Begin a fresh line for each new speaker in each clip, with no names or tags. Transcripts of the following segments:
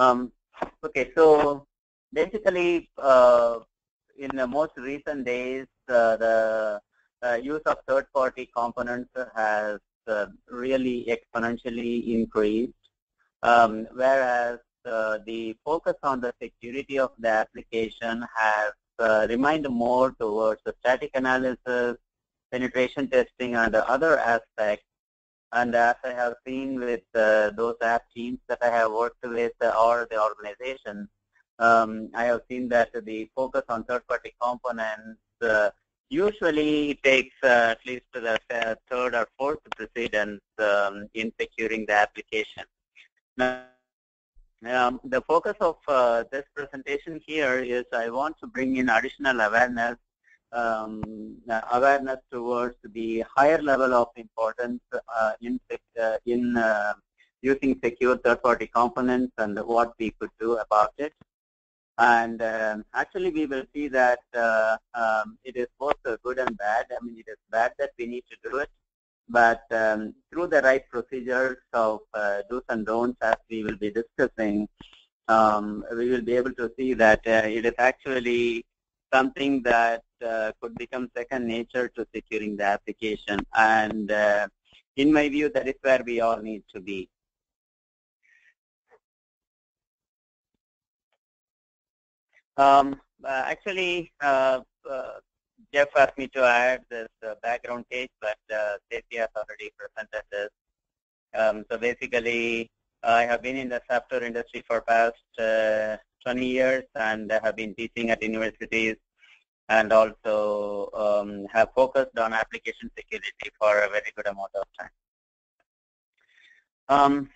Um, okay, so basically, uh, in the most recent days, uh, the uh, use of third-party components has uh, really exponentially increased, um, whereas uh, the focus on the security of the application has uh, remained more towards the static analysis, penetration testing, and other aspects. And as I have seen with uh, those app teams that I have worked with or the organization, um, I have seen that the focus on third-party components uh, usually takes uh, at least the third or fourth precedence um, in securing the application. Now, um, the focus of uh, this presentation here is I want to bring in additional awareness um, awareness towards the higher level of importance uh, in, uh, in uh, using secure third-party components and what we could do about it. And um, actually, we will see that uh, um, it is both good and bad. I mean, it is bad that we need to do it, but um, through the right procedures of uh, do's and don'ts, as we will be discussing, um, we will be able to see that uh, it is actually something that uh, could become second nature to securing the application. And uh, in my view, that is where we all need to be. Um, uh, actually, uh, uh, Jeff asked me to add this uh, background page, but uh, Stacey has already presented this. Um, so basically, I have been in the software industry for past 20 years and have been teaching at universities and also um, have focused on application security for a very good amount of time. Um,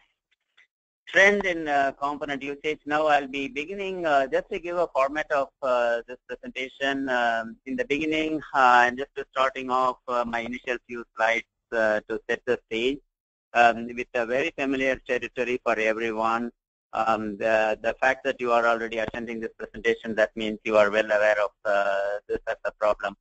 trend in uh, component usage. Now I'll be beginning uh, just to give a format of uh, this presentation. Um, in the beginning, uh, I'm just starting off uh, my initial few slides uh, to set the stage um, with a very familiar territory for everyone. Um, the, the fact that you are already attending this presentation, that means you are well aware of uh, this as a problem.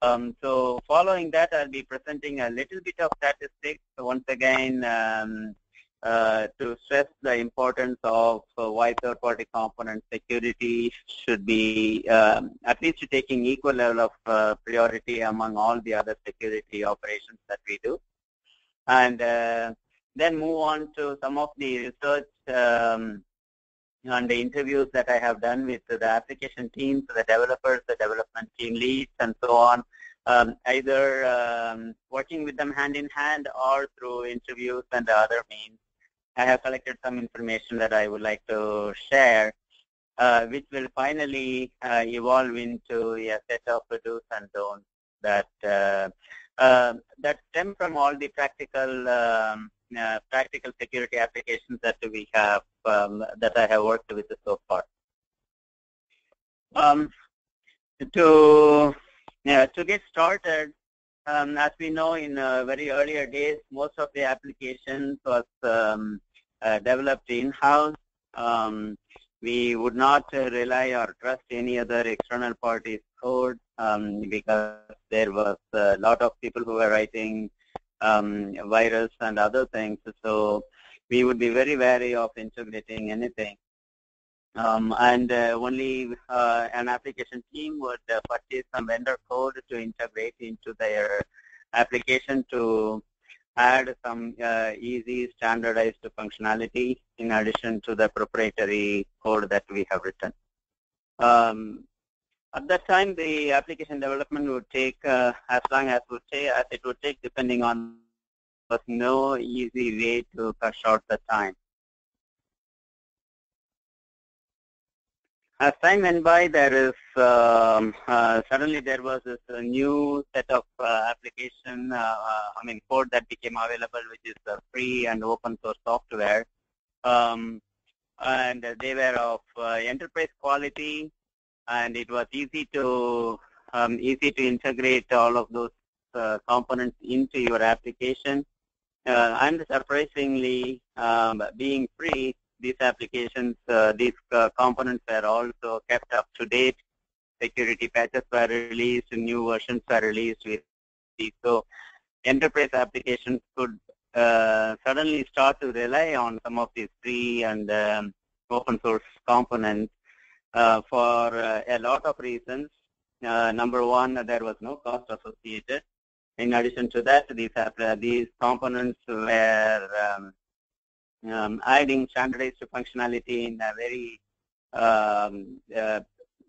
Um, so following that, I'll be presenting a little bit of statistics. Once again, um, uh, to stress the importance of uh, why third-party component security should be um, at least taking equal level of uh, priority among all the other security operations that we do. And uh, then move on to some of the research um, and the interviews that I have done with the application teams, the developers, the development team leads, and so on, um, either um, working with them hand in hand or through interviews and the other means. I have collected some information that I would like to share, uh, which will finally uh, evolve into a set of do's and don'ts that uh, uh that stem from all the practical um, uh, practical security applications that we have um, that I have worked with so far. Um, to yeah, to get started, um, as we know in uh, very earlier days, most of the applications was um, uh, developed in-house. Um, we would not uh, rely or trust any other external party's code um, because there was a lot of people who were writing um, virus and other things. So we would be very wary of integrating anything. Um, and uh, only uh, an application team would uh, purchase some vendor code to integrate into their application to add some uh, easy standardized functionality in addition to the proprietary code that we have written. Um, at that time, the application development would take uh, as long as would take, as it would take, depending on was no easy way to cut short the time. As time went by, there is um, uh, suddenly there was this uh, new set of uh, application, uh, uh, I mean code that became available, which is free and open source software, um, and they were of enterprise quality and it was easy to um, easy to integrate all of those uh, components into your application. Uh, and surprisingly, um, being free, these applications, uh, these uh, components were also kept up to date. Security patches were released, new versions were released. So enterprise applications could uh, suddenly start to rely on some of these free and um, open source components for uh, a lot of reasons. Uh, number one, there was no cost associated. In addition to that, these, these components were um, um, adding standardized functionality in a very um, uh,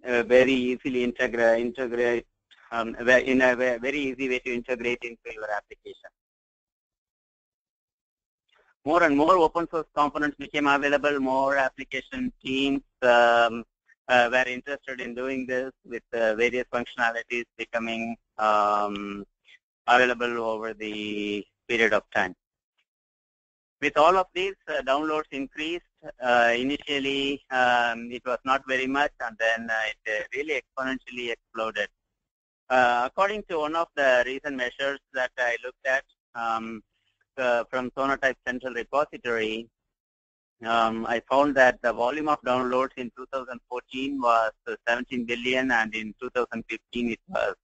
very easily integrate, integrate um, in a very easy way to integrate into your application. More and more open source components became available, more application teams um, uh, were interested in doing this with uh, various functionalities becoming um, available over the period of time. With all of these, uh, downloads increased. Uh, initially, um, it was not very much, and then uh, it really exponentially exploded. according to one of the recent measures that I looked at um, from Sonatype Central Repository, um, I found that the volume of downloads in 2014 was 17 billion, and in 2015 it was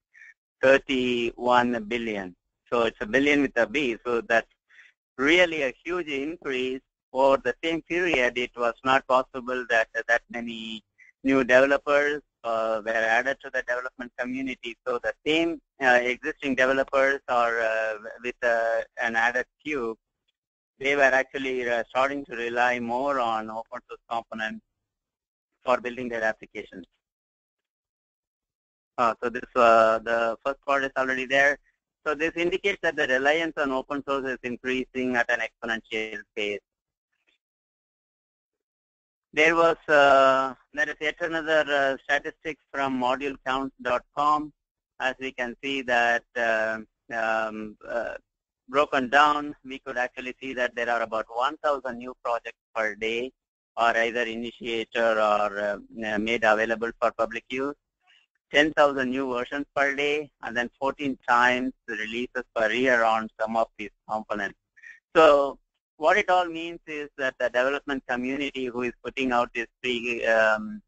31 billion. So it's a billion with a B. So that's really a huge increase over the same period. It was not possible that uh, that many new developers uh, were added to the development community. So the same uh, existing developers are uh, with uh, an added queue, they were actually uh, starting to rely more on open source components for building their applications. so this the first part is already there. So this indicates that the reliance on open source is increasing at an exponential pace. There was uh, there is yet another uh, statistics from modulecounts.com. As we can see that uh, um, uh, broken down, we could actually see that there are about 1,000 new projects per day, are either initiated or uh, made available for public use. 10,000 new versions per day, and then 14 times the releases per year on some of these components. So what it all means is that the development community who is putting out these free, um,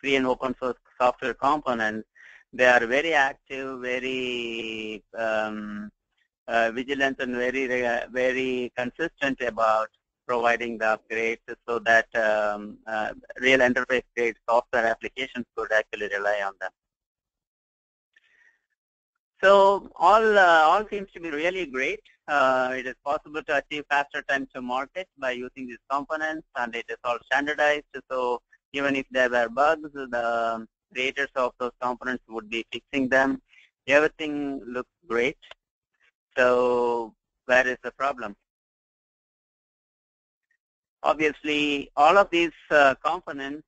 free and open source software components, they are very active, very um, uh, vigilant, and very, uh, very consistent about providing the upgrades so that um, uh, real enterprise grade software applications could actually rely on them. So all uh, all seems to be really great. Uh, it is possible to achieve faster time to market by using these components, and it is all standardized. So even if there were bugs, the creators of those components would be fixing them. Everything looks great. So where is the problem? obviously all of these uh, components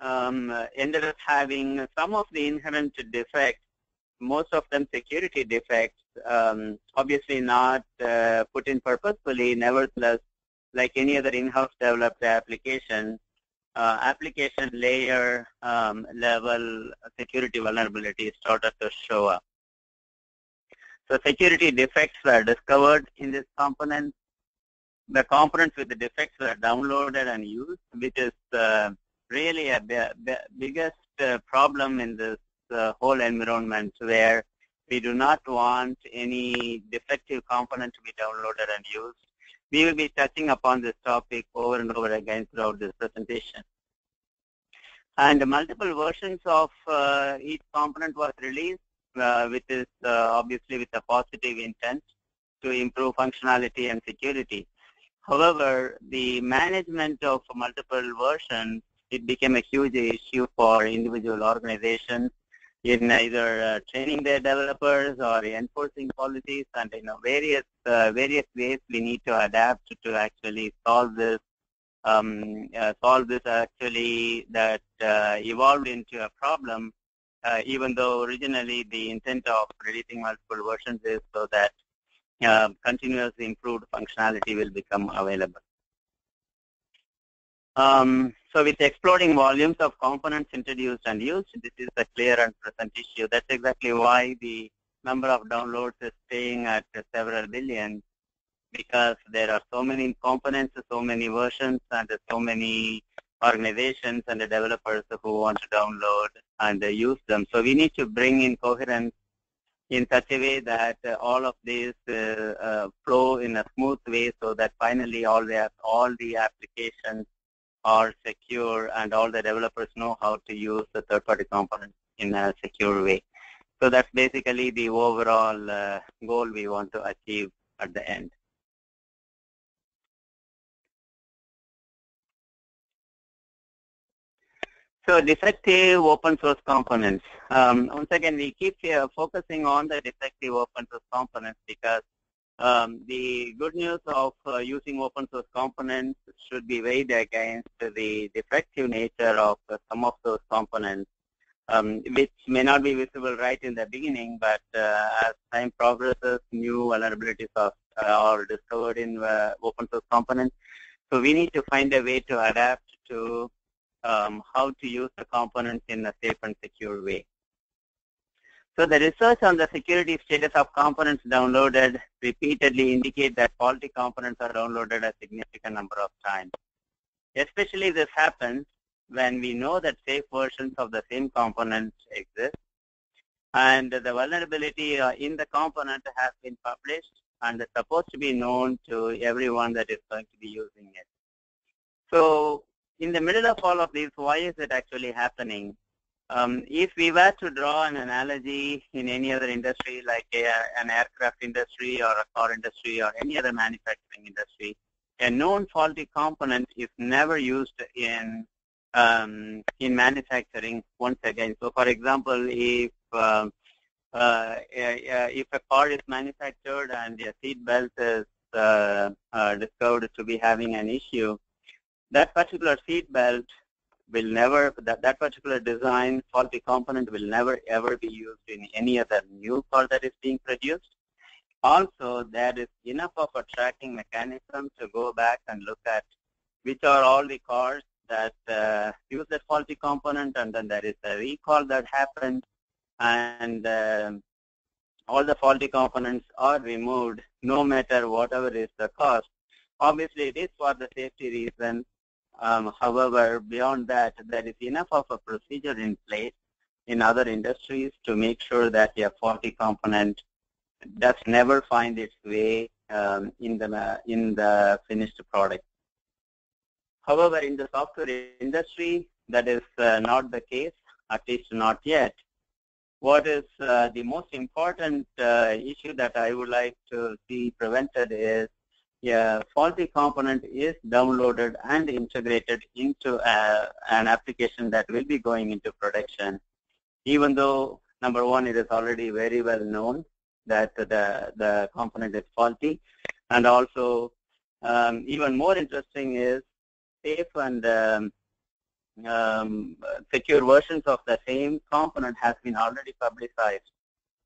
um, ended up having some of the inherent defects, most of them security defects, um, obviously not uh, put in purposefully, nevertheless, like any other in-house developed application, uh, application layer um, level security vulnerabilities started to show up. So security defects were discovered in this component the components with the defects were downloaded and used, which is uh, really a biggest uh, problem in this uh, whole environment where we do not want any defective component to be downloaded and used. We will be touching upon this topic over and over again throughout this presentation. And multiple versions of uh, each component was released, which is uh, obviously with a positive intent to improve functionality and security. However, the management of multiple versions, it became a huge issue for individual organizations in either uh, training their developers or enforcing policies and you know various uh, various ways we need to adapt to actually solve this um, uh, solve this actually that uh, evolved into a problem uh, even though originally the intent of releasing multiple versions is so that uh, continuous improved functionality will become available. Um, so with exploding volumes of components introduced and used, this is a clear and present issue. That's exactly why the number of downloads is staying at several billion because there are so many components, so many versions, and so many organizations and the developers who want to download and use them. So we need to bring in coherence in such a way that uh, all of these uh, uh, flow in a smooth way so that finally all the, all the applications are secure and all the developers know how to use the third-party components in a secure way. So that's basically the overall uh, goal we want to achieve at the end. So defective open source components. Um, once again, we keep uh, focusing on the defective open source components because um, the good news of uh, using open source components should be weighed against the defective nature of uh, some of those components, um, which may not be visible right in the beginning, but uh, as time progresses, new vulnerabilities are, are discovered in uh, open source components. So we need to find a way to adapt to um, how to use the components in a safe and secure way. So the research on the security status of components downloaded repeatedly indicate that faulty components are downloaded a significant number of times. Especially this happens when we know that safe versions of the same component exist and the vulnerability uh, in the component has been published and is supposed to be known to everyone that is going to be using it. So in the middle of all of this, why is it actually happening? Um, if we were to draw an analogy in any other industry like a, an aircraft industry or a car industry or any other manufacturing industry, a known faulty component is never used in um, in manufacturing once again. So for example, if um, uh, if a car is manufactured and the seat belt is uh, uh, discovered to be having an issue, that particular seat belt will never, that, that particular design faulty component will never ever be used in any other new car that is being produced. Also, there is enough of a tracking mechanism to go back and look at which are all the cars that uh, use that faulty component and then there is a recall that happened and uh, all the faulty components are removed no matter whatever is the cost. Obviously, it is for the safety reason um, however, beyond that, there is enough of a procedure in place in other industries to make sure that a faulty component does never find its way um, in the in the finished product. However, in the software industry, that is uh, not the case, at least not yet. What is uh, the most important uh, issue that I would like to see prevented is a faulty component is downloaded and integrated into a, an application that will be going into production, even though, number one, it is already very well known that the, the component is faulty. And also, um, even more interesting is safe and um, um, secure versions of the same component has been already publicized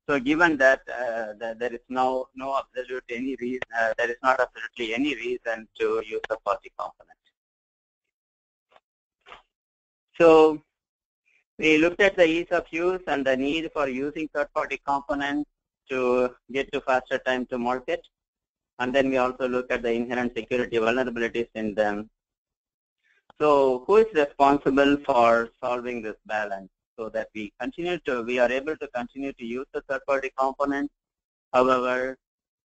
so given that, uh, that there is no no absolute any reason, uh, there is not absolutely any reason to use the faulty component. So we looked at the ease of use and the need for using third-party components to get to faster time to market. And then we also look at the inherent security vulnerabilities in them. So who is responsible for solving this balance? So that we continue to, we are able to continue to use the third-party components. However,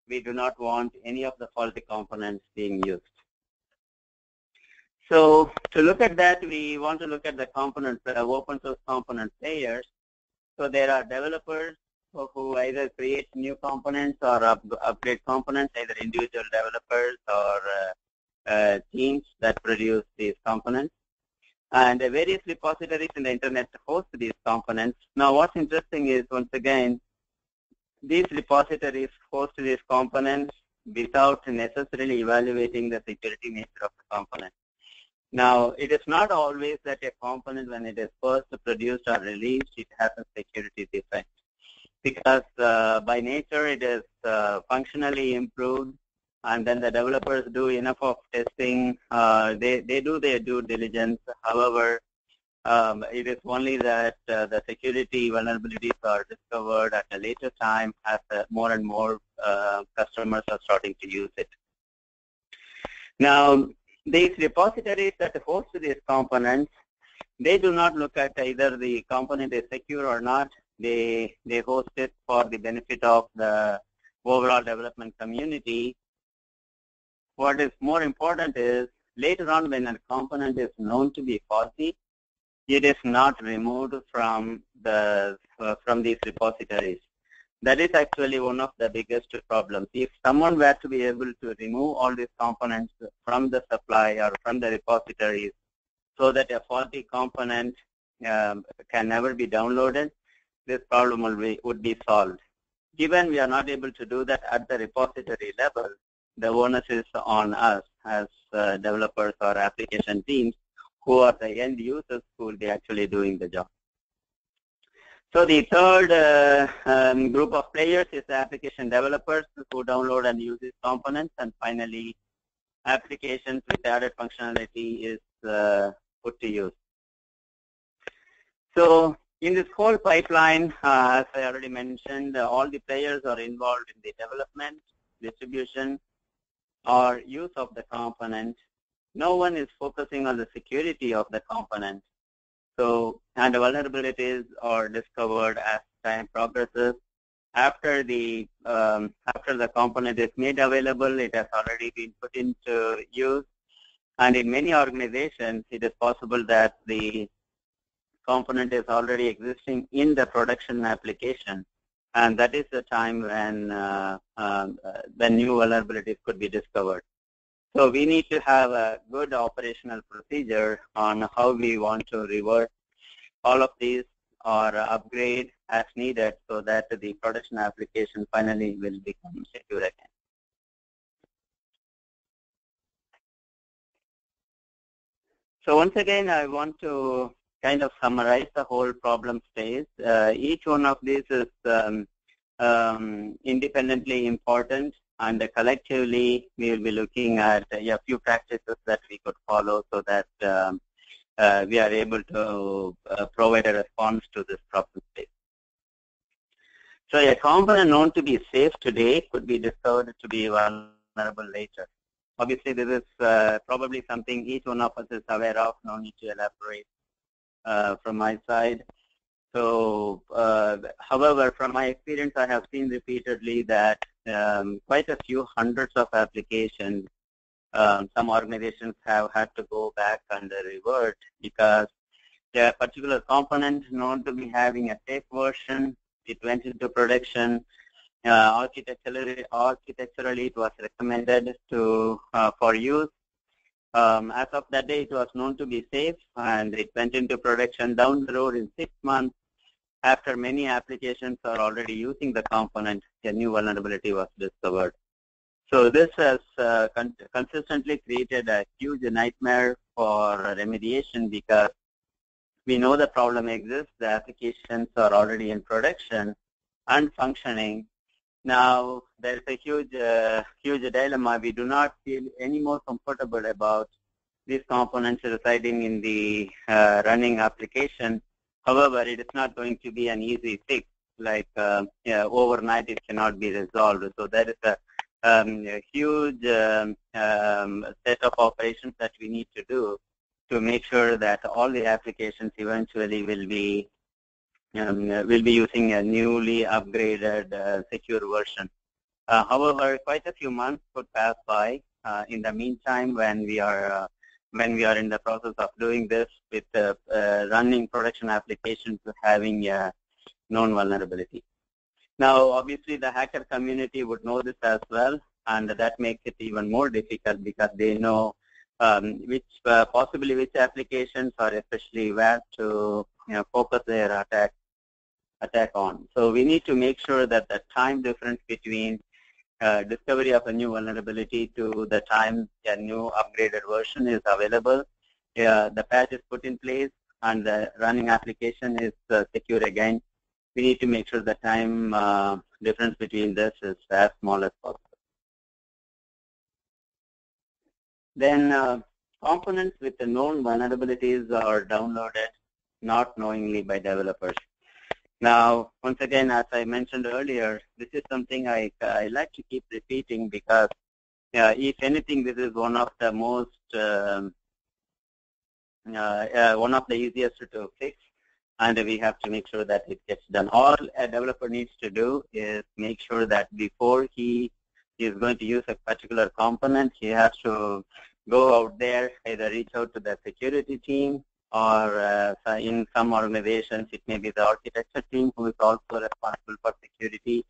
we do not want any of the faulty components being used. So to look at that, we want to look at the components, the open source component layers. So there are developers who either create new components or up, upgrade components, either individual developers or uh, uh, teams that produce these components and various repositories in the internet host these components. Now what's interesting is once again, these repositories host these components without necessarily evaluating the security nature of the component. Now, it is not always that a component, when it is first produced or released, it has a security defect. Because uh, by nature, it is uh, functionally improved and then the developers do enough of testing. Uh, they, they do their due diligence. However, um, it is only that uh, the security vulnerabilities are discovered at a later time as uh, more and more uh, customers are starting to use it. Now, these repositories that host these components, they do not look at either the component is secure or not. They, they host it for the benefit of the overall development community what is more important is later on when a component is known to be faulty, it is not removed from the from these repositories. That is actually one of the biggest problems. If someone were to be able to remove all these components from the supply or from the repositories so that a faulty component um, can never be downloaded, this problem will be, would be solved. Given we are not able to do that at the repository level, the onus is on us as uh, developers or application teams who are the end users who will be actually doing the job. So the third uh, um, group of players is the application developers who download and use these components. And finally, applications with added functionality is uh, put to use. So in this whole pipeline, uh, as I already mentioned, all the players are involved in the development, distribution, or use of the component. No one is focusing on the security of the component. So, and the vulnerabilities are discovered as time progresses. After the um, after the component is made available, it has already been put into use. And in many organizations, it is possible that the component is already existing in the production application. And that is the time when uh, um, uh, when new vulnerabilities could be discovered. So we need to have a good operational procedure on how we want to revert all of these or upgrade as needed so that the production application finally will become secure again. So once again, I want to kind of summarize the whole problem space. Uh, each one of these is um, um, independently important and collectively we will be looking at a few practices that we could follow so that um, uh, we are able to uh, provide a response to this problem space. So a component known to be safe today could be discovered to be vulnerable later. Obviously, this is uh, probably something each one of us is aware of. No need to elaborate uh, from my side. So, uh, however, from my experience, I have seen repeatedly that um, quite a few hundreds of applications, um, some organizations have had to go back and revert because a particular component known to be having a safe version, it went into production. Uh, architecturally, architecturally, it was recommended to uh, for use. Um, as of that day, it was known to be safe, and it went into production down the road in six months after many applications are already using the component, a new vulnerability was discovered. So this has uh, con consistently created a huge nightmare for remediation because we know the problem exists, the applications are already in production and functioning. Now there's a huge, uh, huge dilemma. We do not feel any more comfortable about these components residing in the uh, running application However, it is not going to be an easy fix. Like uh, yeah, overnight, it cannot be resolved. So there is a, um, a huge um, um, set of operations that we need to do to make sure that all the applications eventually will be um, will be using a newly upgraded uh, secure version. Uh, however, quite a few months could pass by. Uh, in the meantime, when we are uh, when we are in the process of doing this with uh, running production applications having a known vulnerability. Now, obviously, the hacker community would know this as well, and that makes it even more difficult because they know um, which uh, possibly which applications or especially where to you know, focus their attack attack on. So we need to make sure that the time difference between uh, discovery of a new vulnerability to the time a new upgraded version is available. Uh, the patch is put in place and the running application is uh, secure again. We need to make sure the time uh, difference between this is as small as possible. Then uh, components with the known vulnerabilities are downloaded not knowingly by developers. Now, once again, as I mentioned earlier, this is something I, I like to keep repeating because, uh, if anything, this is one of the most, um, uh, uh, one of the easiest to fix, and we have to make sure that it gets done. All a developer needs to do is make sure that before he is going to use a particular component, he has to go out there, either reach out to the security team or uh, in some organizations it may be the architecture team who is also responsible for security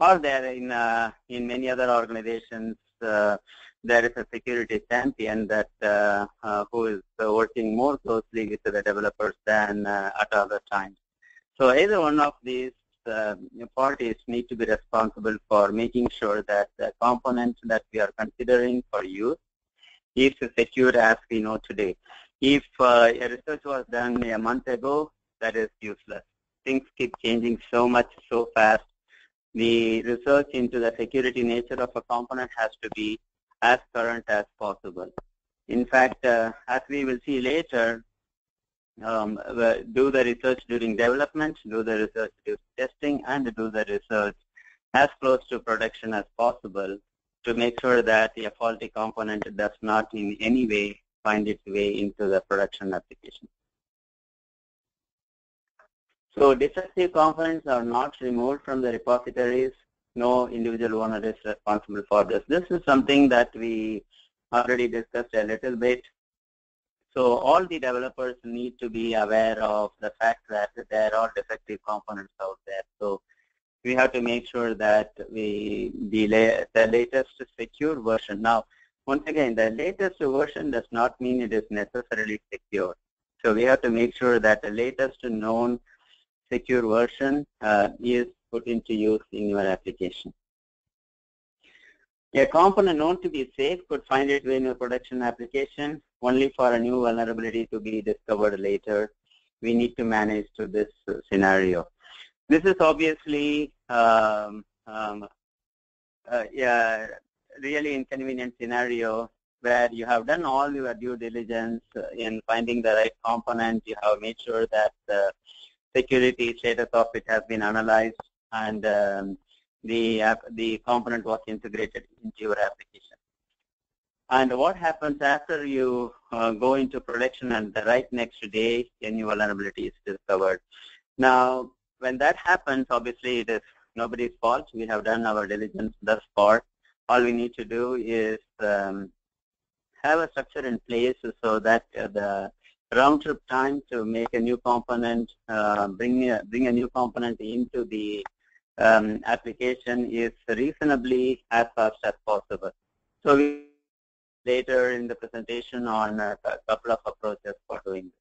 or there in uh, in many other organizations uh, there is a security champion that uh, uh, who is working more closely with the developers than at other times. So either one of these uh, parties need to be responsible for making sure that the component that we are considering for use is secure as we know today. If uh, a research was done a month ago, that is useless. Things keep changing so much so fast. The research into the security nature of a component has to be as current as possible. In fact, uh, as we will see later, um, do the research during development, do the research during testing, and do the research as close to production as possible to make sure that a faulty component does not in any way find its way into the production application. So defective components are not removed from the repositories. No individual owner is responsible for this. This is something that we already discussed a little bit so all the developers need to be aware of the fact that there are defective components out there. So we have to make sure that we delay the latest secure version. Now, once again, the latest version does not mean it is necessarily secure. So we have to make sure that the latest known secure version uh, is put into use in your application. A component known to be safe could find its way in your production application only for a new vulnerability to be discovered later. We need to manage to this scenario. This is obviously um, um, uh, yeah, really inconvenient scenario where you have done all your due diligence in finding the right component. You have made sure that the security status of it has been analyzed and um, the, the component was integrated into your application. And what happens after you uh, go into production and the right next day, a new vulnerability is discovered. Now, when that happens, obviously it is nobody's fault. We have done our diligence thus far. All we need to do is um, have a structure in place so that uh, the round trip time to make a new component, uh, bring, a, bring a new component into the um, application is reasonably as fast as possible. So we later in the presentation on a couple of approaches for doing this.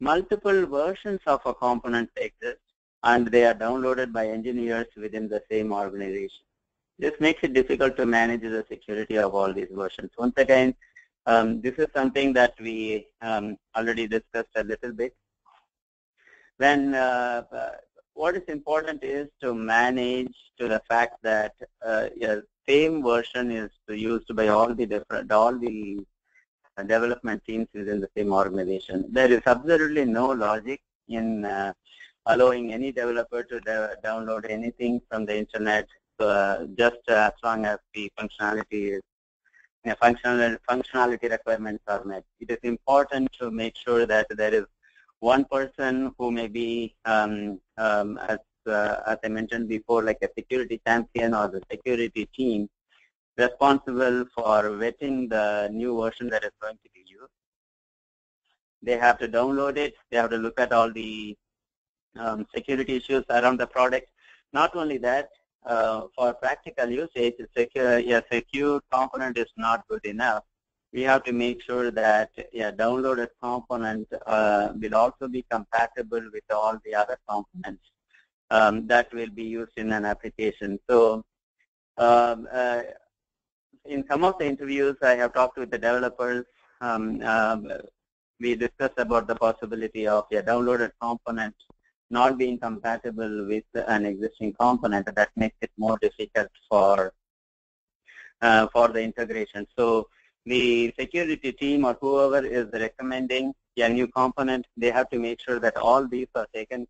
Multiple versions of a component exist and they are downloaded by engineers within the same organization. This makes it difficult to manage the security of all these versions. Once again, um, this is something that we um, already discussed a little bit then uh, uh, what is important is to manage to the fact that uh, same version is used by all the different, all the development teams within the same organization. There is absolutely no logic in uh, allowing any developer to download anything from the internet uh, just as long as the functionality is you know, functional, functionality requirements are met. It is important to make sure that there is one person who may be, um, um, as, uh, as I mentioned before, like a security champion or the security team responsible for vetting the new version that is going to be used. They have to download it. They have to look at all the um, security issues around the product. Not only that, uh, for practical usage, a secure, a secure component is not good enough we have to make sure that yeah, downloaded component uh, will also be compatible with all the other components um, that will be used in an application. So um, uh, in some of the interviews I have talked with the developers, um, um we discussed about the possibility of a downloaded component not being compatible with an existing component that makes it more difficult for uh, for the integration. So the security team or whoever is recommending a new component, they have to make sure that all these are taken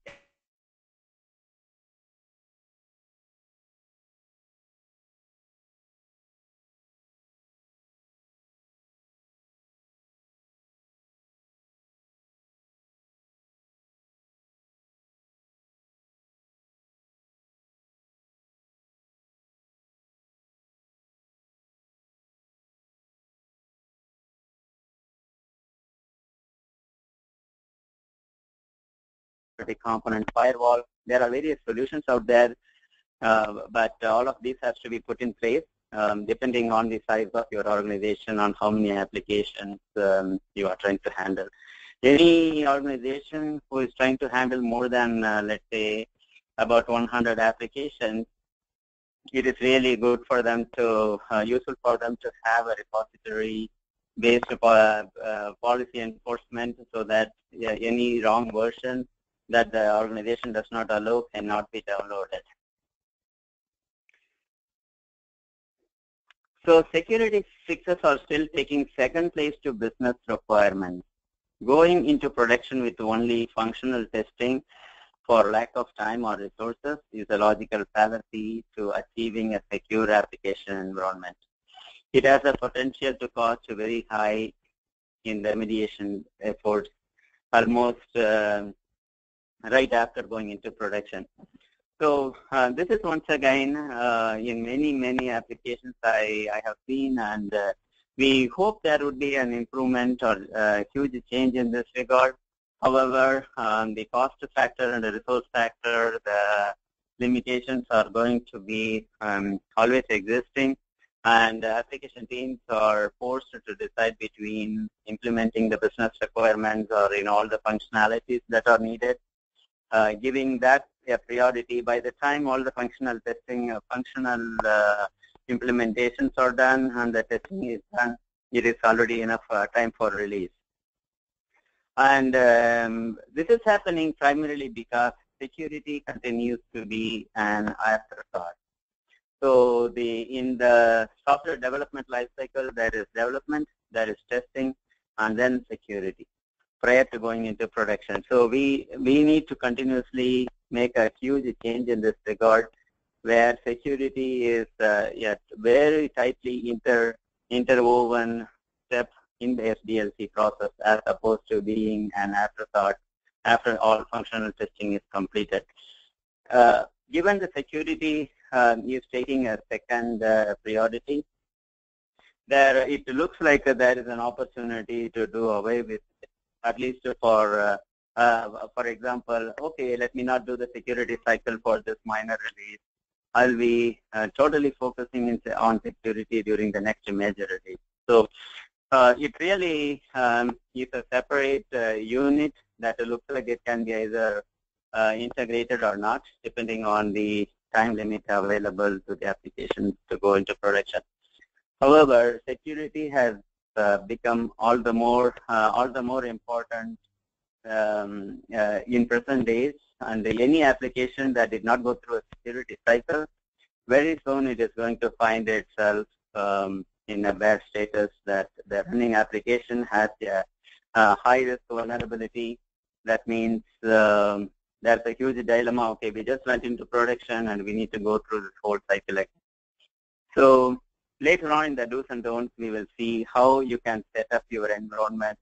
third-party component firewall. There are various solutions out there, uh, but all of these has to be put in place um, depending on the size of your organization, on how many applications um, you are trying to handle. Any organization who is trying to handle more than, uh, let's say, about 100 applications, it is really good for them to, uh, useful for them to have a repository based upon uh, policy enforcement so that any wrong version that the organization does not allow cannot be downloaded. So security fixes are still taking second place to business requirements. Going into production with only functional testing for lack of time or resources is a logical fallacy to achieving a secure application environment. It has a potential to cost a very high in remediation efforts almost uh, right after going into production. So uh, this is once again uh, in many, many applications I, I have seen and uh, we hope there would be an improvement or a huge change in this regard. However, um, the cost factor and the resource factor, the limitations are going to be um, always existing and application teams are forced to decide between implementing the business requirements or in all the functionalities that are needed, uh, giving that a priority. By the time all the functional testing, uh, functional uh, implementations are done and the testing is done, it is already enough uh, time for release. And um, this is happening primarily because security continues to be an afterthought. So the in the software development lifecycle, there is development, there is testing, and then security prior to going into production. So we we need to continuously make a huge change in this regard, where security is uh, yet very tightly inter interwoven step in the SDLC process, as opposed to being an afterthought after all functional testing is completed. Uh, given the security um, is taking a second uh, priority. There, it looks like there is an opportunity to do away with, it, at least for, uh, uh, for example, okay, let me not do the security cycle for this minor release. I'll be uh, totally focusing on security during the next major release. So uh, it really um, is a separate uh, unit that looks like it can be either uh, integrated or not, depending on the time limit available to the application to go into production. However, security has become all the more uh, all the more important um, uh, in present days. And any application that did not go through a security cycle, very soon it is going to find itself um, in a bad status that the running application has a, a high risk vulnerability. That means um, there's a huge dilemma. Okay, we just went into production and we need to go through this whole cycle again. So later on in the do's and don'ts, we will see how you can set up your environment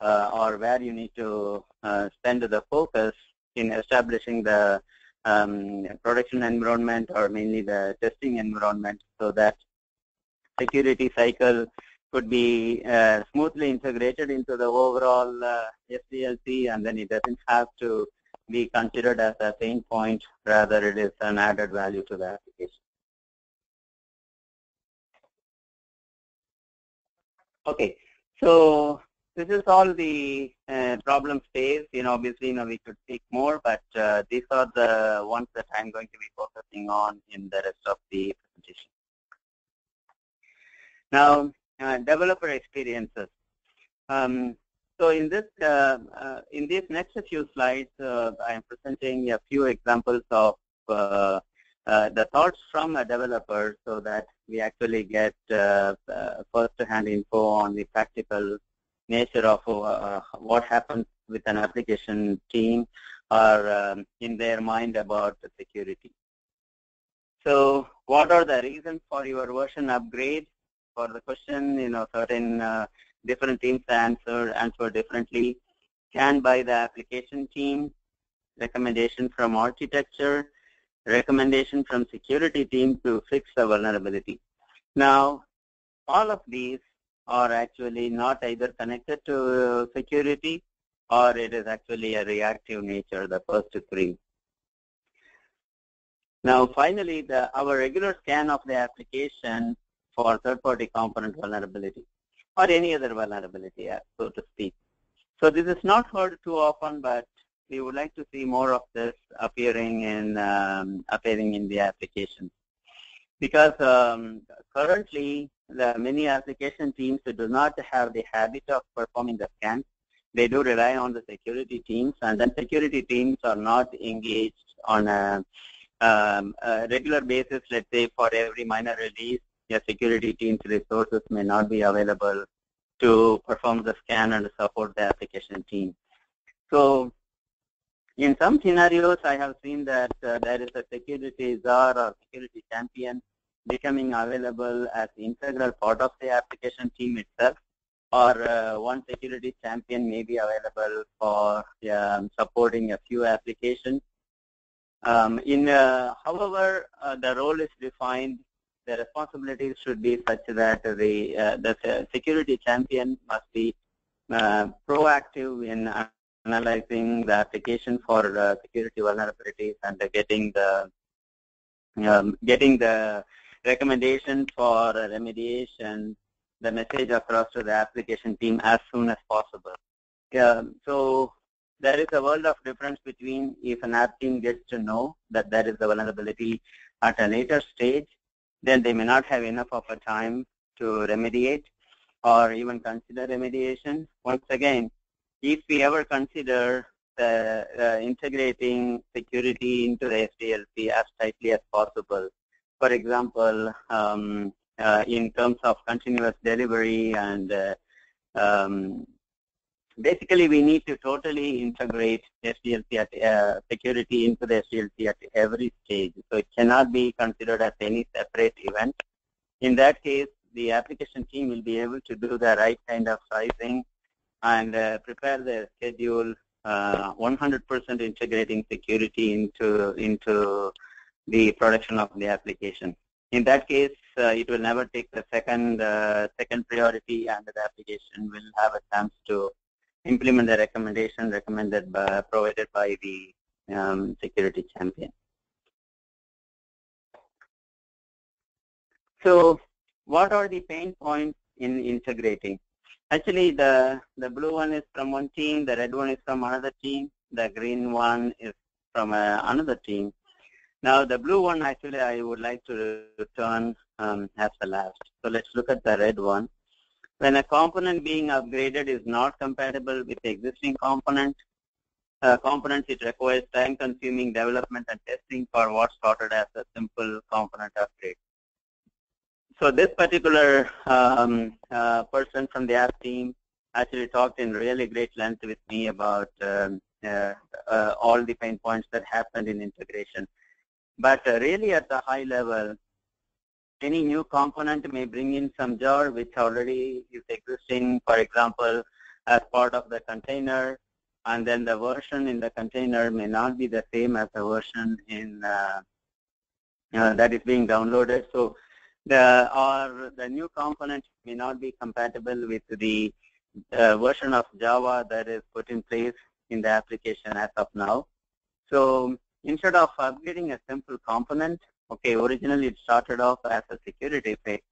uh, or where you need to uh, spend the focus in establishing the um, production environment or mainly the testing environment so that security cycle could be uh, smoothly integrated into the overall uh, SDLC and then it doesn't have to be considered as a pain point, rather it is an added value to the application. Okay, so this is all the uh, problem space. You know, obviously, you know, we could speak more, but uh, these are the ones that I'm going to be focusing on in the rest of the presentation. Now, uh, developer experiences. Um, so in this uh, uh, in these next few slides, uh, I am presenting a few examples of Uh, the thoughts from a developer so that we actually get uh, uh first-hand info on the practical nature of uh, what happens with an application team or um, in their mind about the security. So what are the reasons for your version upgrade? For the question, you know, certain different teams answer, answer differently. Can by the application team, recommendation from architecture, recommendation from security team to fix the vulnerability. Now, all of these are actually not either connected to uh, security or it is actually a reactive nature, the first three. Now, finally, the, our regular scan of the application for third-party component vulnerability or any other vulnerability, so to speak. So this is not heard too often, but we would like to see more of this appearing in um, appearing in the application. Because um, currently, the many application teams do not have the habit of performing the scan. They do rely on the security teams, and then security teams are not engaged on a, um, a regular basis. Let's say for every minor release, your security team's resources may not be available to perform the scan and support the application team. So in some scenarios, I have seen that uh, there is a security czar or security champion becoming available as integral part of the application team itself, or uh, one security champion may be available for um, supporting a few applications. Um, in, uh, however, uh, the role is defined. The responsibilities should be such that the uh, the security champion must be uh, proactive in analyzing the application for security vulnerabilities and getting the um, getting the recommendation for remediation, the message across to the application team as soon as possible. Yeah, so there is a world of difference between if an app team gets to know that there is a vulnerability at a later stage, then they may not have enough of a time to remediate or even consider remediation. Once again, if we ever consider uh, uh, integrating security into the SDLC as tightly as possible, for example, um, uh, in terms of continuous delivery and uh, um, basically we need to totally integrate SDLC at, uh, security into the SDLC at every stage. So it cannot be considered as any separate event. In that case, the application team will be able to do the right kind of sizing and uh, prepare the schedule 100% uh, integrating security into into the production of the application. In that case, uh, it will never take the second second priority, and the application will have a chance to implement the recommendation recommended by, provided by the um, security champion. So, what are the pain points in integrating? Actually, the the blue one is from one team, the red one is from another team, the green one is from uh, another team. Now the blue one actually I would like to return um, as the last. So let's look at the red one. When a component being upgraded is not compatible with the existing component, uh, components, it requires time-consuming development and testing for what started as a simple component upgrade. So this particular um, uh, person from the app team actually talked in really great length with me about um, uh, uh all the pain points that happened in integration. But uh, really at the high level, any new component may bring in some jar which already is existing, for example, as part of the container, and then the version in the container may not be the same as the version in uh, uh, that is being downloaded. So the or the new component may not be compatible with the uh, version of Java that is put in place in the application as of now. So instead of upgrading a simple component, okay, originally it started off as a security fix,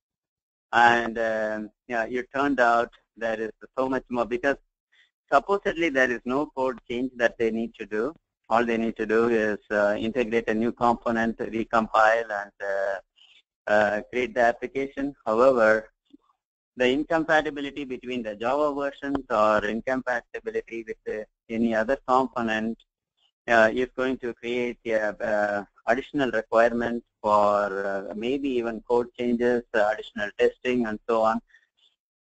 and um, yeah, it turned out there is so much more because supposedly there is no code change that they need to do. All they need to do is uh, integrate a new component, recompile, and uh, uh, create the application. However, the incompatibility between the Java versions or incompatibility with any other component uh, is going to create uh, additional requirements for uh, maybe even code changes, additional testing, and so on.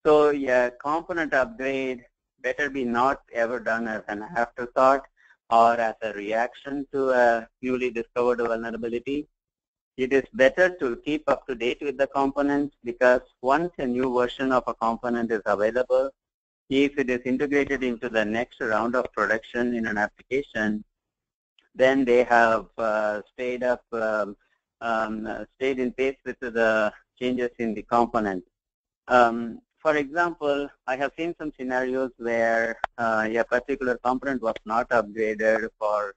So yeah, component upgrade better be not ever done as an afterthought or as a reaction to a newly discovered vulnerability. It is better to keep up to date with the components because once a new version of a component is available, if it is integrated into the next round of production in an application, then they have uh, stayed up, um, um, stayed in pace with the changes in the component. Um, for example, I have seen some scenarios where uh, a particular component was not upgraded for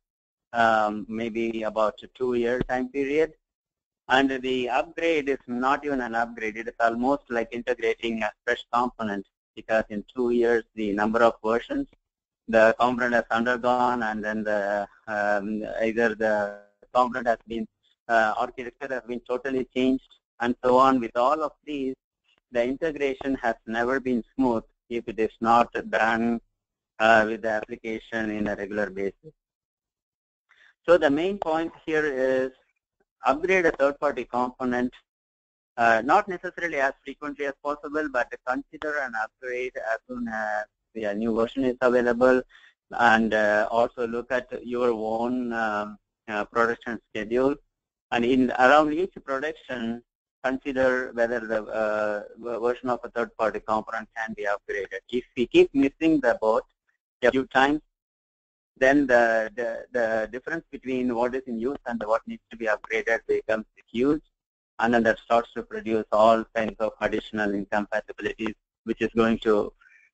um, maybe about a two-year time period. And the upgrade is not even an upgrade. It is almost like integrating a fresh component because in two years, the number of versions the component has undergone and then the um, either the component has been uh, architecture has been totally changed and so on. With all of these, the integration has never been smooth if it is not done uh, with the application in a regular basis. So the main point here is upgrade a third-party component, uh, not necessarily as frequently as possible, but consider an upgrade as soon as the new version is available, and uh, also look at your own um, uh, production schedule. And in around each production, consider whether the uh, version of a third-party component can be upgraded. If we keep missing the boat a few times, then the, the, the difference between what is in use and what needs to be upgraded becomes huge, and then that starts to produce all kinds of additional incompatibilities, which is going to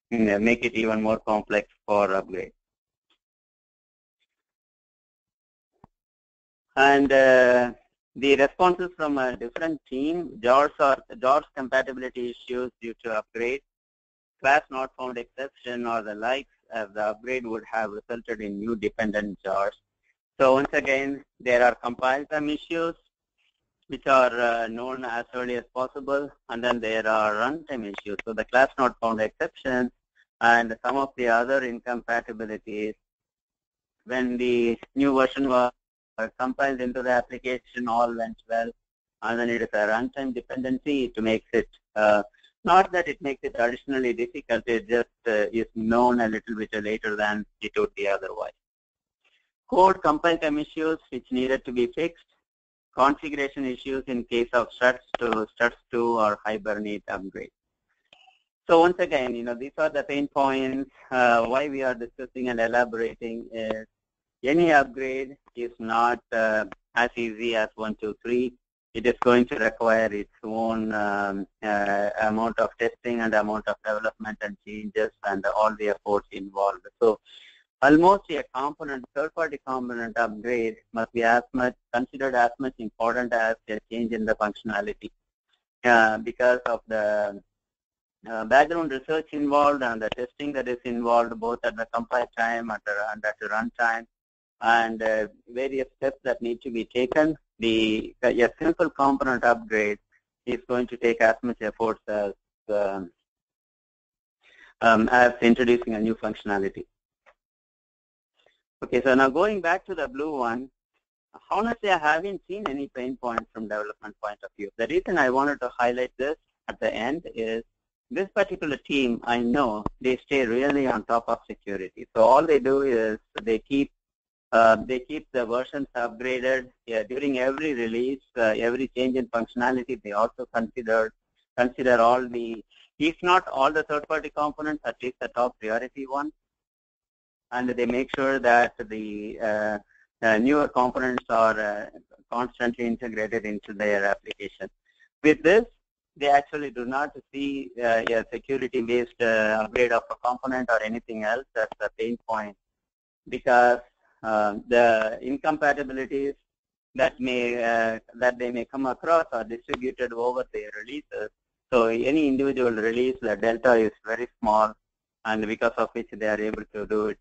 you know, make it even more complex for upgrade. And uh, the responses from a different team, JARS or JARS compatibility issues due to upgrade, class not found exception or the likes as the upgrade would have resulted in new dependent jars. So once again, there are compile time issues which are uh, known as early as possible, and then there are runtime issues. So the class not found exceptions and some of the other incompatibilities when the new version was compiled into the application, all went well, and then it is a runtime dependency. It makes it uh, not that it makes it additionally difficult. It just uh, is known a little bit later than it would be otherwise. Code compile time issues which needed to be fixed. Configuration issues in case of struts to struts to or hibernate upgrade. So once again, you know, these are the pain points. Uh, why we are discussing and elaborating is any upgrade is not uh, as easy as one, two, three. It is going to require its own um, uh, amount of testing and amount of development and changes and all the efforts involved. So almost a component, third-party component upgrade must be as much considered as much important as a change in the functionality uh, because of the uh, background research involved and the testing that is involved both at the compile time and, at the runtime and uh, various steps that need to be taken. The a simple component upgrade is going to take as much effort as um, um, as introducing a new functionality. Okay, so now going back to the blue one, honestly, I haven't seen any pain points from development point of view. The reason I wanted to highlight this at the end is this particular team, I know, they stay really on top of security. So all they do is they keep uh, they keep the versions upgraded yeah, during every release, uh, every change in functionality. They also consider consider all the, if not all the third-party components, at least the top priority ones, and they make sure that the uh, uh newer components are uh, constantly integrated into their application. With this, they actually do not see a security-based upgrade of a component or anything else as a pain point because uh, the incompatibilities that may uh, that they may come across are distributed over their releases. So any individual release, the delta is very small, and because of which they are able to do it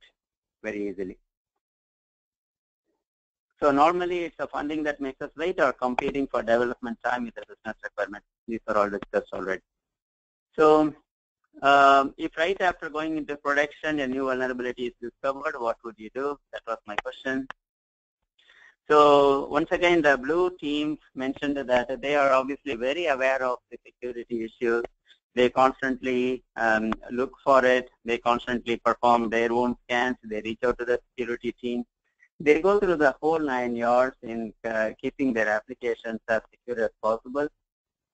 very easily. So normally it's the funding that makes us wait or competing for development time with the business requirement. These are all discussed already. So um, if right after going into production a new vulnerability is discovered, what would you do? That was my question. So once again, the blue team mentioned that they are obviously very aware of the security issues. They constantly um, look for it. They constantly perform their own scans. They reach out to the security team. They go through the whole nine yards in uh, keeping their applications as secure as possible.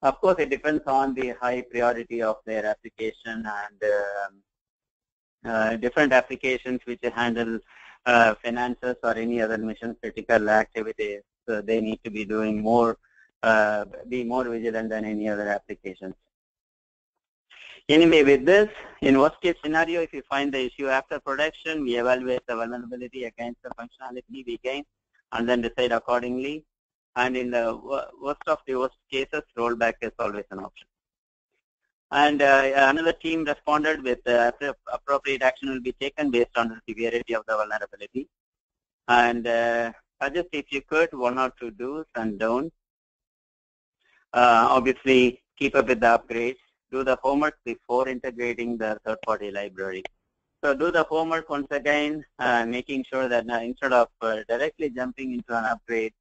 Of course, it depends on the high priority of their application and um, uh, different applications which handle uh, finances or any other mission critical activities. So they need to be doing more, uh, be more vigilant than any other applications. Anyway, with this, in worst case scenario, if you find the issue after production, we evaluate the vulnerability against the functionality we gain and then decide accordingly. And in the worst of the worst cases, rollback is always an option. And uh, another team responded with uh, appropriate action will be taken based on the severity of the vulnerability. And uh, suggest if you could, one or two do's and don'ts. Uh, obviously, keep up with the upgrades do the homework before integrating the third-party library. So do the homework once again, uh, making sure that uh, instead of uh, directly jumping into an upgrade,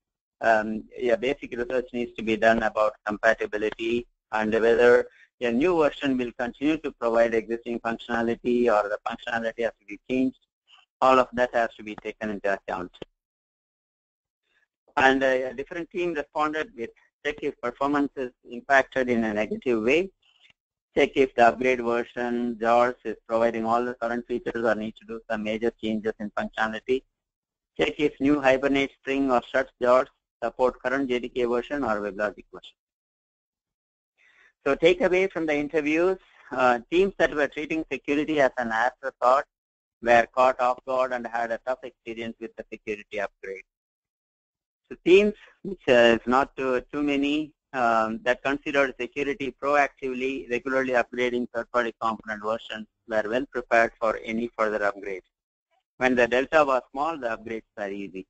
um, yeah, basic research needs to be done about compatibility and whether a new version will continue to provide existing functionality or the functionality has to be changed. All of that has to be taken into account. And uh, a different team responded with check if performance is impacted in a negative way check if the upgrade version JARS is providing all the current features or need to do some major changes in functionality. Check if new Hibernate Spring or struts JARS support current JDK version or WebLogic version. So take away from the interviews, uh, teams that were treating security as an afterthought were caught off guard and had a tough experience with the security upgrade. So teams, which uh, is not too, too many, um, that considered security proactively, regularly upgrading third-party component versions were well prepared for any further upgrades. When the delta was small, the upgrades were easy.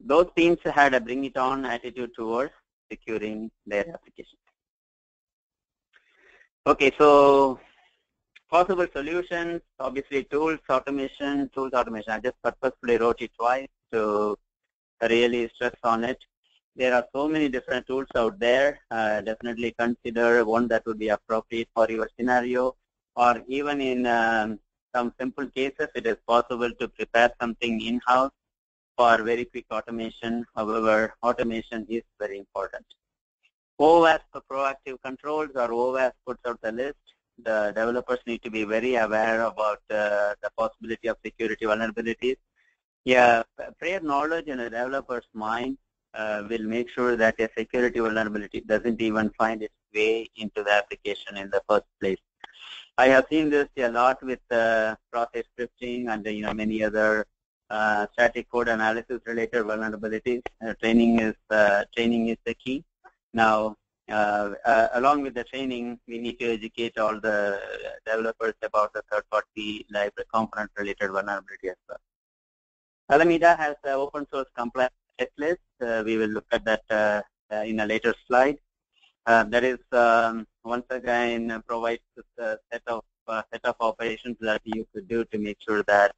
Those teams had a bring-it-on attitude towards securing their application. Okay, so possible solutions, obviously tools automation, tools automation. I just purposefully wrote it twice to really stress on it there are so many different tools out there. Uh, definitely consider one that would be appropriate for your scenario or even in um, some simple cases, it is possible to prepare something in-house for very quick automation. However, automation is very important. OWASP proactive controls or OWASP puts out the list. The developers need to be very aware about uh, the possibility of security vulnerabilities. Yeah, prior knowledge in a developer's mind uh, will make sure that a security vulnerability doesn't even find its way into the application in the first place. I have seen this a lot with uh, cross-site scripting and you know many other uh, static code analysis related vulnerabilities. Uh, training is uh, training is the key. Now, uh, along with the training, we need to educate all the developers about the third-party library component-related vulnerability as well. Palamida has an open source compliance checklist. Uh, we will look at that uh, uh, in a later slide. that is um, once again provides a set of set of operations that you could do to make sure that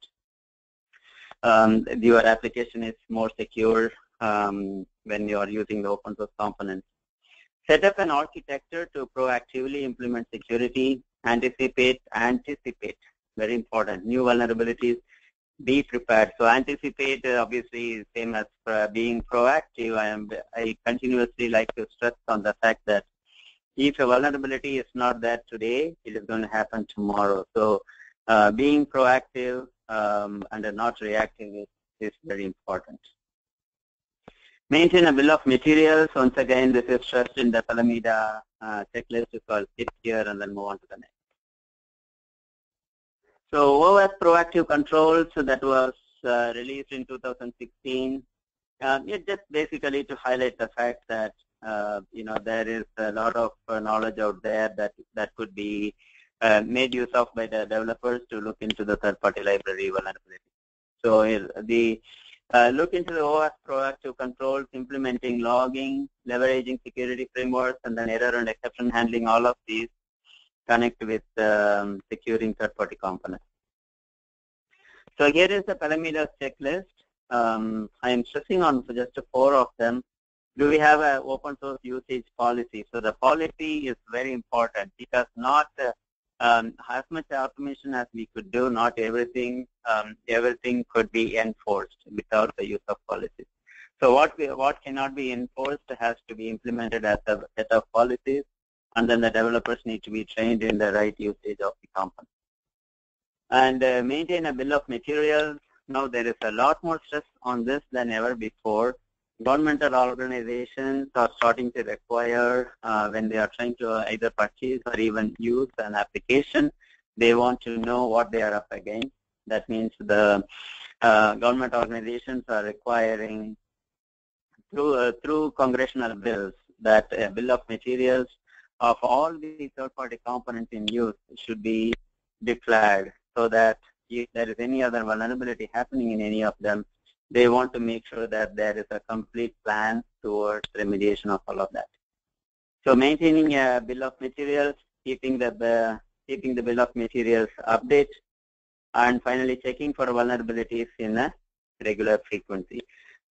um, your application is more secure um, when you are using the open source components. Set up an architecture to proactively implement security, anticipate, anticipate, very important, new vulnerabilities, be prepared. So anticipate uh, obviously same as uh, being proactive. I am I continuously like to stress on the fact that if a vulnerability is not there today, it is going to happen tomorrow. So uh, being proactive um, and are not reactive is, is very important. Maintain a bill of materials. Once again, this is stressed in the Palamida uh, checklist. It's called hit here and then move on to the next. So OWASP proactive controls that was uh, released in 2016. Um, just basically to highlight the fact that uh, you know there is a lot of uh, knowledge out there that that could be uh, made use of by the developers to look into the third-party library vulnerability. So the uh, look into the OWASP proactive controls, implementing logging, leveraging security frameworks, and then error and exception handling. All of these connect with um, securing third-party components. So here is the Palamida checklist. Um, I am stressing on just four of them. Do we have an open source usage policy? So the policy is very important because not uh, um, as much automation as we could do, not everything um, everything could be enforced without the use of policies. So what we, what cannot be enforced has to be implemented as a set of policies and then the developers need to be trained in the right usage of the component. And uh, maintain a bill of materials. Now there is a lot more stress on this than ever before governmental organizations are starting to require uh, when they are trying to either purchase or even use an application, they want to know what they are up against. That means the uh, government organizations are requiring through uh, through congressional bills that a bill of materials of all the third-party components in use should be declared so that if there is any other vulnerability happening in any of them, they want to make sure that there is a complete plan towards remediation of all of that. So maintaining a bill of materials, keeping the, keeping the bill of materials update, and finally checking for vulnerabilities in a regular frequency.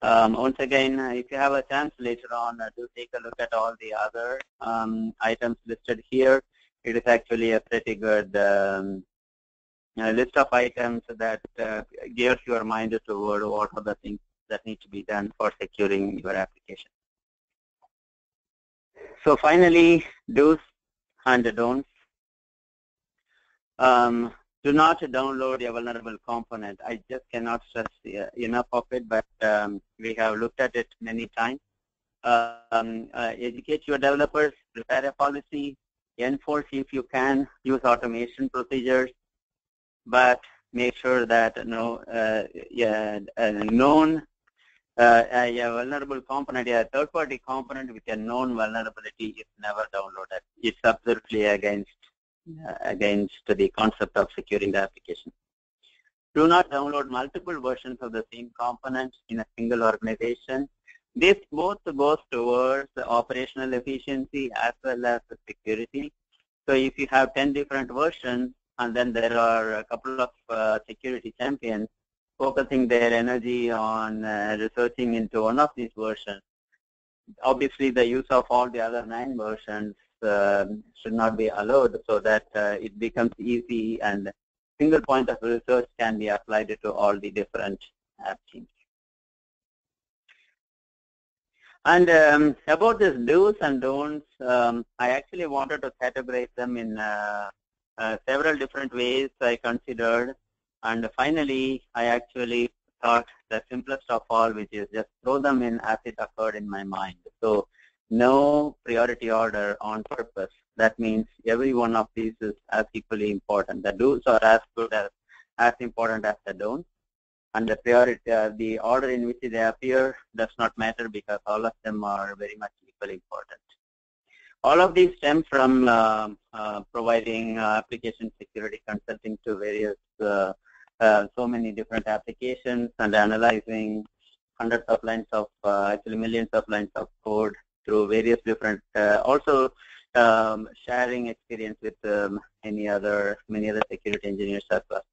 Um, once again, uh, if you have a chance later on, uh, do take a look at all the other um, items listed here. It is actually a pretty good um, a list of items that uh, gears your mind toward what are the things that need to be done for securing your application. So finally, do's and don'ts. Um, do not download a vulnerable component. I just cannot stress enough of it, but um, we have looked at it many times. Um, uh, educate your developers, prepare a policy, enforce if you can, use automation procedures, but make sure that no, uh, yeah, a known uh, a vulnerable component, a third-party component with a known vulnerability is never downloaded. It's absolutely against uh, against the concept of securing the application. Do not download multiple versions of the same component in a single organization. This both goes towards the operational efficiency as well as security. So if you have 10 different versions, and then there are a couple of uh, security champions focusing their energy on uh, researching into one of these versions. Obviously, the use of all the other nine versions uh, should not be allowed so that uh, it becomes easy and single point of research can be applied to all the different app teams. And um, about this do's and don'ts, um, I actually wanted to categorize them in uh, uh, several different ways I considered. And finally, I actually thought the simplest of all, which is just throw them in as it occurred in my mind. So no priority order on purpose. That means every one of these is as equally important. The do's are as good as, as important as the don'ts. And the priority, uh, the order in which they appear does not matter because all of them are very much equally important. All of these stem from uh, uh, providing uh, application security consulting to various, uh, uh, so many different applications and analyzing hundreds of lines of, actually millions of lines of code through various different, also um, sharing experience with um, any other, many other security engineers as well.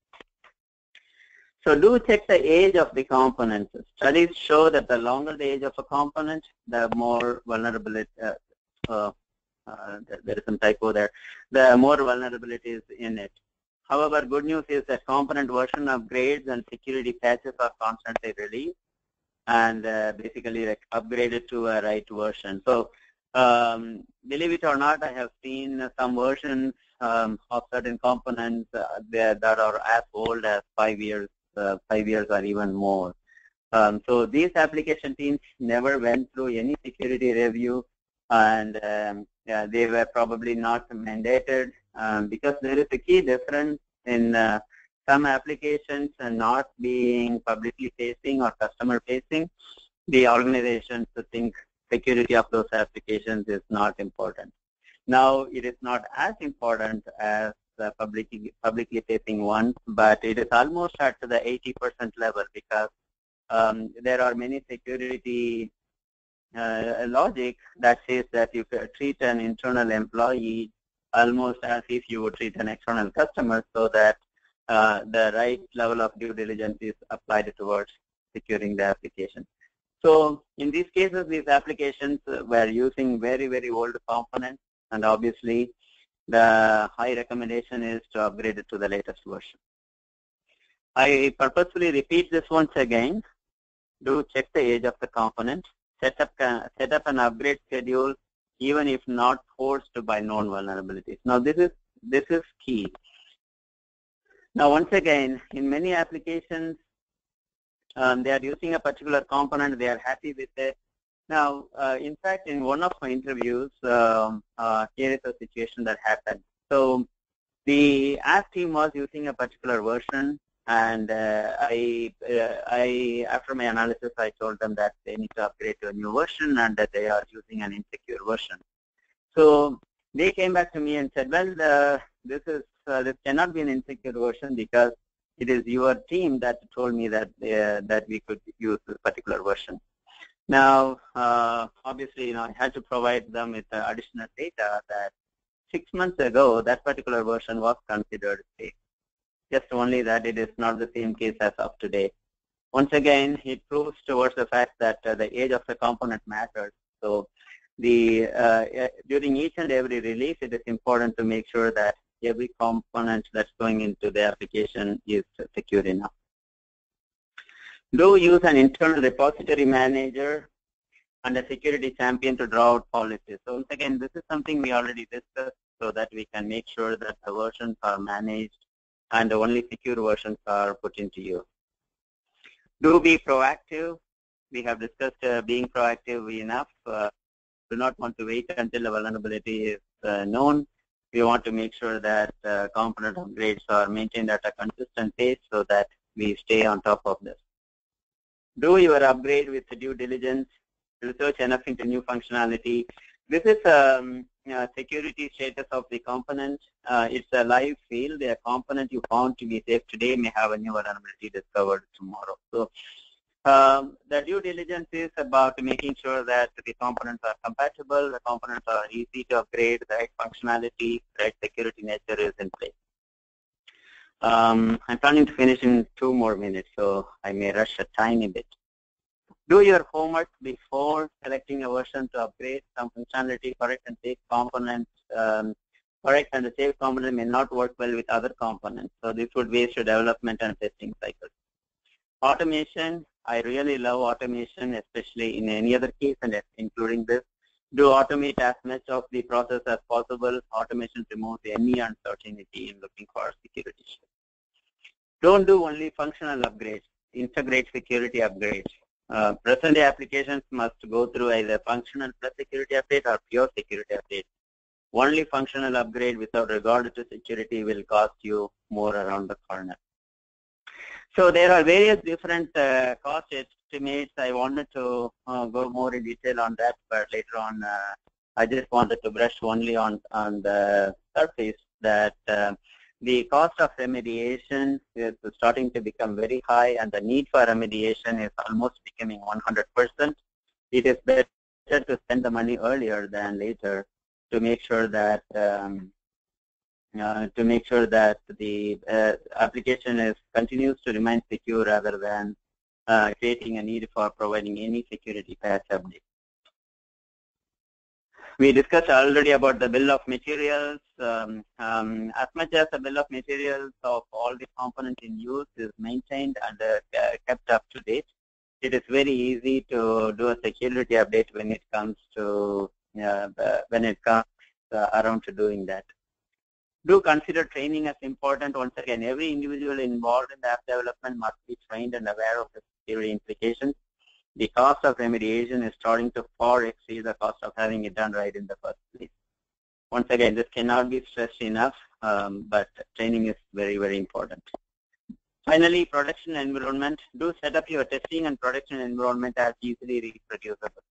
So do check the age of the components. Studies show that the longer the age of a component, the more vulnerable it, uh, uh, there is some typo there, the more vulnerabilities in it. However, good news is that component version upgrades and security patches are constantly released and uh, basically like upgraded to a right version. So um, believe it or not, I have seen some versions um, of certain components uh, that are as old as five years, uh, five years or even more. Um, so these application teams never went through any security review and um, yeah, they were probably not mandated um, because there is a key difference in uh, some applications and not being publicly facing or customer facing. The organizations think security of those applications is not important. Now, it is not as important as the publicly, publicly facing ones, but it is almost at the 80% level because um, there are many security uh, logic that says that you treat an internal employee almost as if you would treat an external customer so that uh, the right level of due diligence is applied towards securing the application. So in these cases, these applications were using very, very old components and obviously the high recommendation is to upgrade it to the latest version. I purposefully repeat this once again. Do check the age of the component set up, set up an upgrade schedule even if not forced by known vulnerabilities. Now this is, this is key. Now once again, in many applications, um, they are using a particular component, they are happy with it, Now, uh, in fact, in one of my interviews, um, uh, here is a situation that happened. So the app team was using a particular version, and uh, I, uh, I, after my analysis, I told them that they need to upgrade to a new version and that they are using an insecure version. So they came back to me and said, well, uh, this is uh, this cannot be an insecure version because it is your team that told me that that we could use this particular version. Now, uh, obviously, you know, I had to provide them with uh, additional data that six months ago, that particular version was considered safe. Just only that it is not the same case as of today. Once again, it proves towards the fact that uh, the age of the component matters. So the uh, during each and every release, it is important to make sure that every component that's going into the application is secure enough. Do use an internal repository manager and a security champion to draw out policies. So once again, this is something we already discussed so that we can make sure that the versions are managed and only secure versions are put into use. Do be proactive. We have discussed uh, being proactive enough. Uh, do not want to wait until the vulnerability is uh, known. We want to make sure that uh, component upgrades are maintained at a consistent pace so that we stay on top of this do your upgrade with due diligence, research enough into new functionality. This is um, uh, security status of the component. Uh, it's a live field. The component you found to be safe today may have a new vulnerability discovered tomorrow. So um, the due diligence is about making sure that the components are compatible, the components are easy to upgrade, the right functionality, right security nature is in place. Um, I'm planning to finish in two more minutes, so I may rush a tiny bit. Do your homework before selecting a version to upgrade some functionality, correct and safe components. Um, correct and the safe component may not work well with other components, so this would waste your development and testing cycles. Automation, I really love automation, especially in any other case, and including this. Do automate as much of the process as possible. Automation removes any uncertainty in looking for security. Don't do only functional upgrades. Integrate security upgrades. Uh, present-day applications must go through either functional plus security update or pure security update. Only functional upgrade without regard to security will cost you more around the corner. So there are various different uh, cost estimates. I wanted to uh, go more in detail on that, but later on, uh, I just wanted to brush only on, on the surface that uh, the cost of remediation is starting to become very high and the need for remediation is almost becoming 100%. It is better to spend the money earlier than later to make sure that um, uh, to make sure that the uh, application is continues to remain secure rather than uh, creating a need for providing any security patch update. We discussed already about the bill of materials. Um, um, as much as the bill of materials of all the components in use is maintained and uh, kept up to date, it is very easy to do a security update when it comes to uh, when it comes uh, around to doing that. Do consider training as important. Once again, every individual involved in the app development must be trained and aware of the security implications the cost of remediation is starting to far exceed the cost of having it done right in the first place. Once again, this cannot be stressed enough, um, but training is very, very important. Finally, production environment. Do set up your testing and production environment as easily reproducible.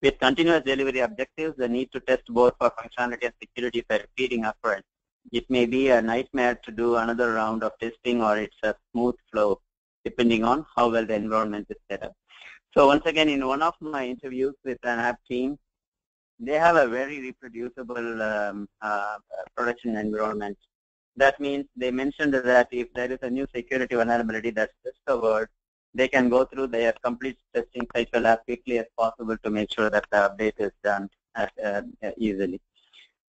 With continuous delivery objectives, the need to test both for functionality and security for repeating occurrence. It may be a nightmare to do another round of testing or it's a smooth flow, depending on how well the environment is set up. So once again, in one of my interviews with an app team, they have a very reproducible um, uh, production environment. That means they mentioned that if there is a new security vulnerability that's discovered, they can go through their complete testing cycle as quickly as possible to make sure that the update is done as, uh, easily.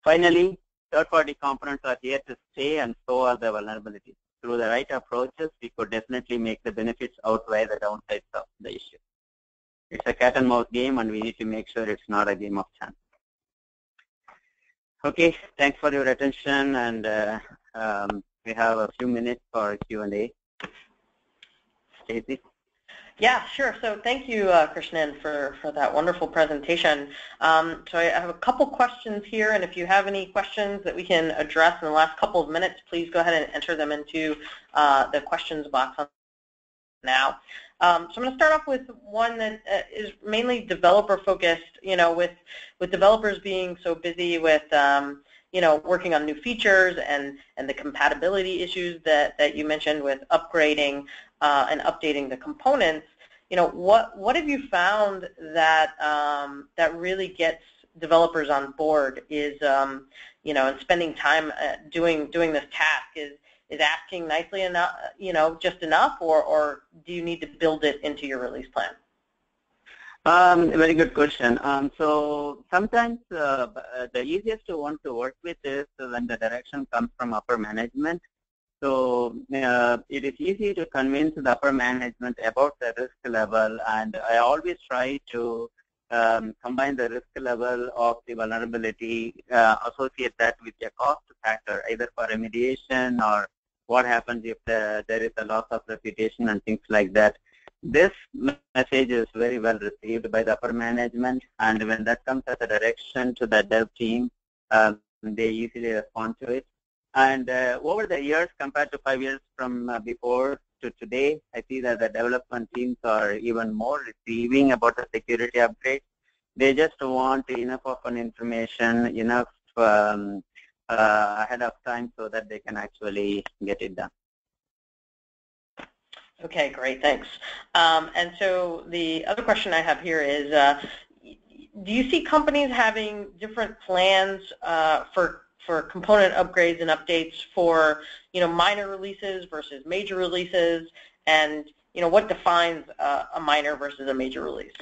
Finally, third-party components are here to stay and so are the vulnerabilities. Through the right approaches, we could definitely make the benefits outweigh the downsides of the issue. It's a cat and mouse game and we need to make sure it's not a game of chance. Okay, thanks for your attention and uh, um, we have a few minutes for Q&A. Stacy?
Yeah, sure. So thank you, uh, Krishnan, for, for that wonderful presentation. Um, so I have a couple questions here, and if you have any questions that we can address in the last couple of minutes, please go ahead and enter them into uh, the questions box now. Um, so I'm going to start off with one that uh, is mainly developer focused. You know, with with developers being so busy with um, you know working on new features and and the compatibility issues that that you mentioned with upgrading uh, and updating the components. You know, what what have you found that um, that really gets developers on board is um, you know and spending time uh, doing doing this task is is asking nicely enough, you know, just enough, or, or do you need to build it into your release plan?
Um, very good question. Um, so sometimes uh, uh, the easiest one to work with is when the direction comes from upper management. So uh, it is easy to convince the upper management about the risk level, and I always try to um, combine the risk level of the vulnerability, uh, associate that with a cost factor, either for remediation or what happens if the, there is a loss of reputation and things like that. This message is very well received by the upper management, and when that comes as a direction to the dev team, um, they easily respond to it. And uh, over the years, compared to five years from uh, before to today, I see that the development teams are even more receiving about the security upgrade. They just want enough of an information, enough um, ahead of time so that they can actually get it done.
Okay, great, thanks. Um, and so the other question I have here is, uh, do you see companies having different plans uh, for for component upgrades and updates for you know minor releases versus major releases, and you know what defines uh, a minor versus a major release?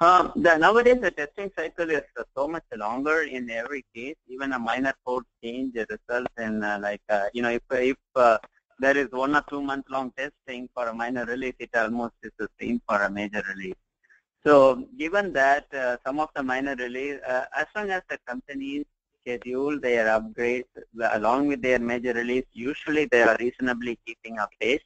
Um, the, nowadays, the testing cycle is uh, so much longer in every case. Even a minor code change results in uh, like, uh, you know, if, if uh, there is one or two month long testing for a minor release, it almost is the same for a major release. So given that uh, some of the minor release, uh, as long as the companies schedule their upgrades along with their major release, usually they are reasonably keeping up pace.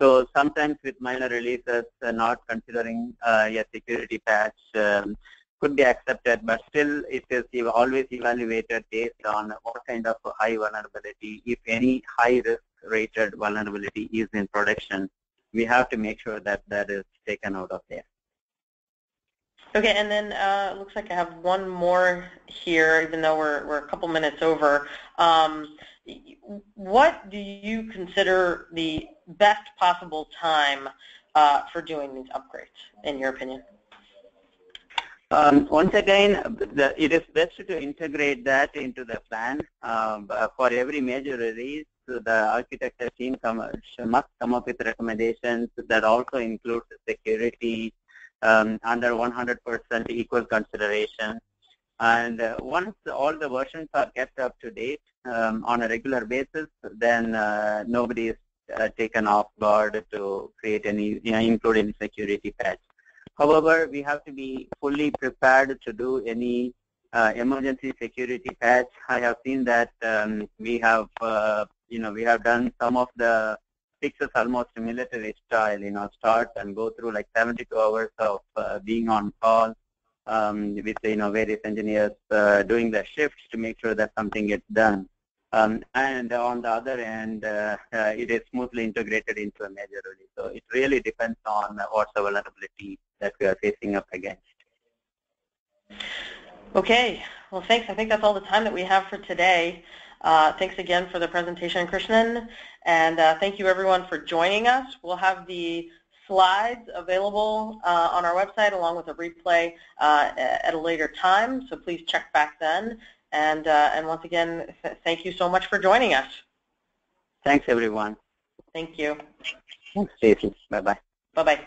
So sometimes with minor releases, uh, not considering uh, a security patch um, could be accepted, but still it is always evaluated based on what kind of high vulnerability, if any high risk rated vulnerability is in production. We have to make sure that that is taken out of there.
Okay, and then uh, looks like I have one more here, even though we're, we're a couple minutes over. Um, what do you consider the best possible time uh, for doing these upgrades, in your opinion?
Um, once again, the, it is best to integrate that into the plan. Um, for every major release, the architecture team come, must come up with recommendations that also include security um, under 100% equal consideration. And uh, once all the versions are kept up to date um, on a regular basis, then uh, nobody is uh, taken off guard to create any, you know, include any security patch. However, we have to be fully prepared to do any uh, emergency security patch. I have seen that um, we have, uh, you know, we have done some of the fixes almost military style, you know, start and go through like 72 hours of uh, being on call um, with, you know, various engineers uh, doing the shifts to make sure that something gets done. Um, and on the other end, uh, uh, it is smoothly integrated into a major release. So it really depends on what's the vulnerability that we are facing up against.
Okay. Well, thanks. I think that's all the time that we have for today. Uh, thanks again for the presentation, Krishnan. And uh, thank you, everyone, for joining us. We'll have the slides available uh, on our website along with a replay uh, at a later time. So please check back then. And, uh, and once again, th thank you so much for joining us.
Thanks, everyone.
Thank you.
Thanks, Stacy. Bye-bye.
Bye-bye.